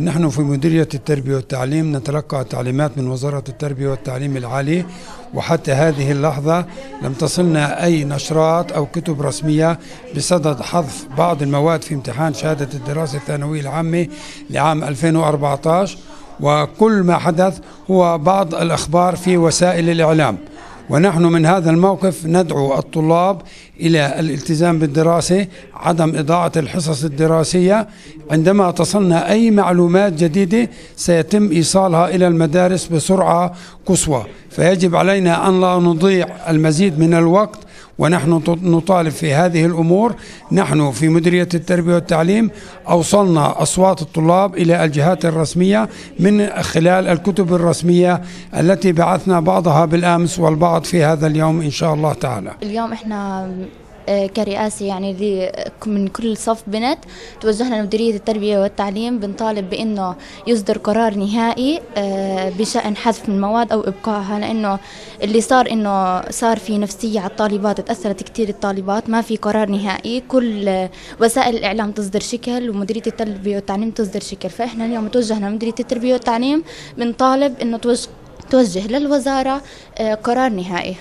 نحن في مديرية التربية والتعليم نتلقى تعليمات من وزارة التربية والتعليم العالي وحتى هذه اللحظة لم تصلنا أي نشرات أو كتب رسمية بصدد حذف بعض المواد في امتحان شهادة الدراسة الثانوية العامة لعام 2014 وكل ما حدث هو بعض الأخبار في وسائل الإعلام. ونحن من هذا الموقف ندعو الطلاب إلى الالتزام بالدراسة، عدم إضاعة الحصص الدراسية، عندما تصلنا أي معلومات جديدة سيتم إيصالها إلى المدارس بسرعة قصوى، فيجب علينا أن لا نضيع المزيد من الوقت ونحن نطالب في هذه الأمور نحن في مديرية التربية والتعليم أوصلنا أصوات الطلاب إلى الجهات الرسمية من خلال الكتب الرسمية التي بعثنا بعضها بالأمس والبعض في هذا اليوم إن شاء الله تعالى. اليوم إحنا آه، كرئاسة يعني من كل صف بنت توجهنا لمديرية التربية والتعليم بنطالب بأنه يصدر قرار نهائي آه، بشأن حذف المواد أو إبقائها لأنه اللي صار إنه صار في نفسية على الطالبات تأثرت كثير الطالبات ما في قرار نهائي كل آه، وسائل الإعلام تصدر شكل ومديرية التربية والتعليم تصدر شكل. فإحنا اليوم توجهنا لمديرية التربية والتعليم بنطالب إنه توجه للوزارة قرار نهائي.